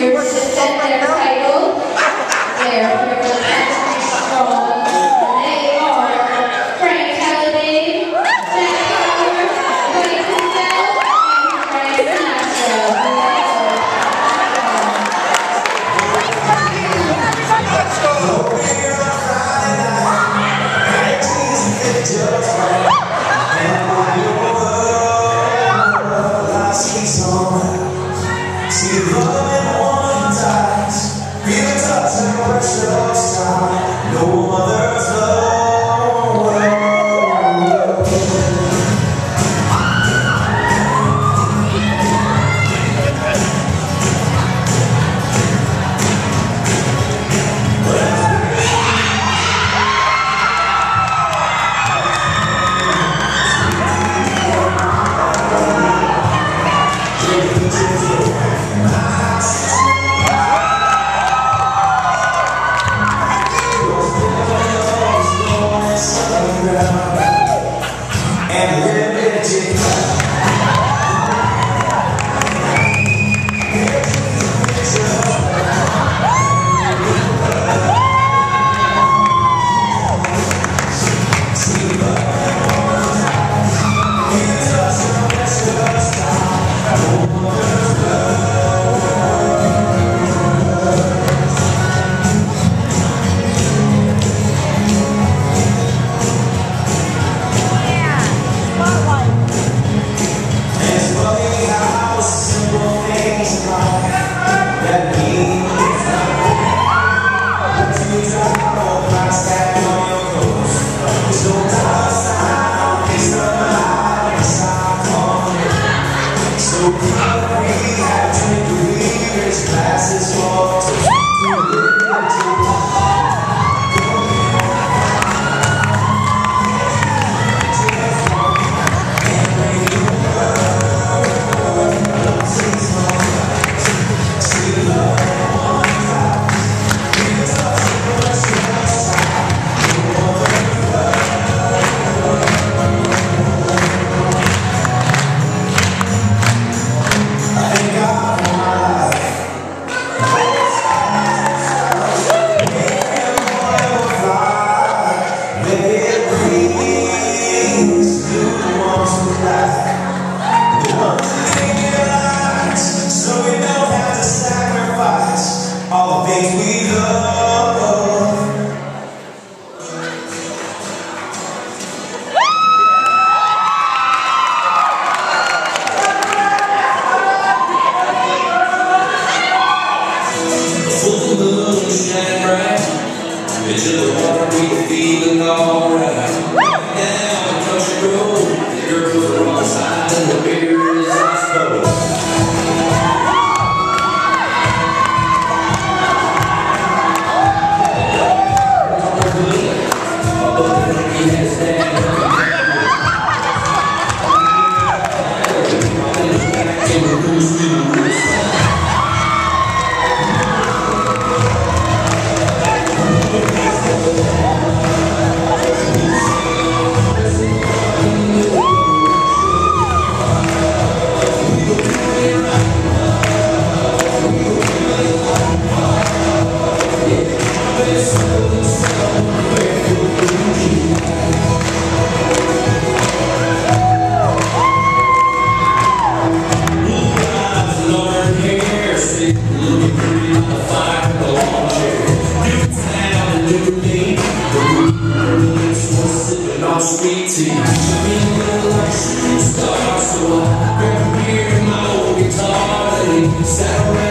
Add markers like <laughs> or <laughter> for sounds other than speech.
your assistant their title. <laughs> There. Saturday.